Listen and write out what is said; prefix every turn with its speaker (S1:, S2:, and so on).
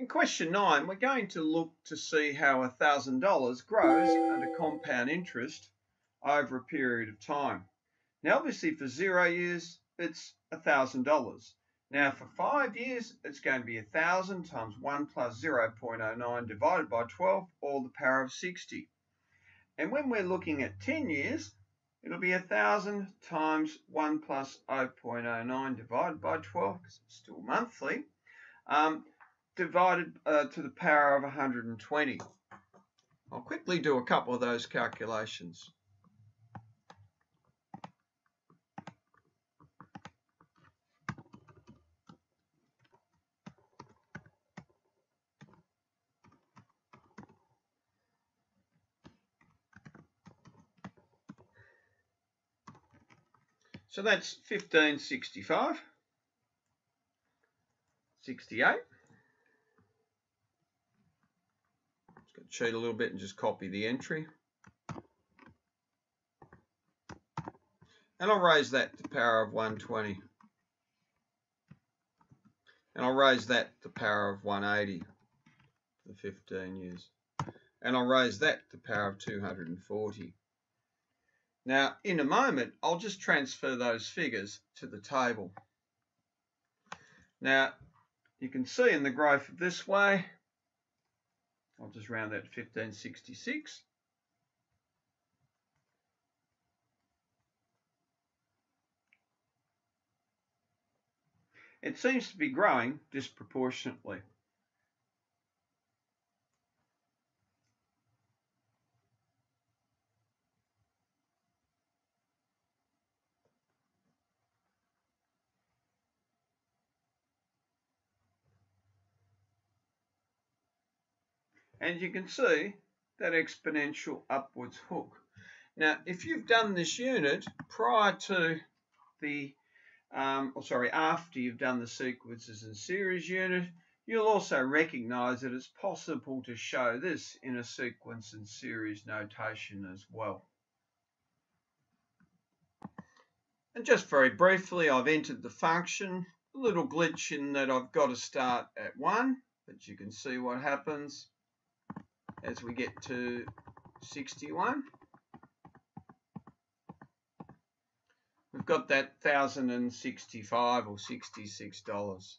S1: In question 9, we're going to look to see how $1,000 grows under compound interest over a period of time. Now obviously for zero years, it's $1,000. Now for five years, it's going to be 1,000 times 1 plus 0.09 divided by 12, all the power of 60. And when we're looking at 10 years, it'll be 1,000 times 1 plus 0.09 divided by 12, because it's still monthly. Um, divided uh, to the power of 120. I'll quickly do a couple of those calculations. So that's 1565, 68. Cheat a little bit and just copy the entry. And I'll raise that to power of 120. And I'll raise that to power of 180 for 15 years. And I'll raise that to power of 240. Now, in a moment, I'll just transfer those figures to the table. Now, you can see in the graph this way, I'll just round that to 1566. It seems to be growing disproportionately. And you can see that exponential upwards hook. Now, if you've done this unit prior to the, um, or sorry, after you've done the sequences and series unit, you'll also recognize that it's possible to show this in a sequence and series notation as well. And just very briefly, I've entered the function. A little glitch in that I've got to start at 1, but you can see what happens as we get to 61. We've got that 1065 or $66.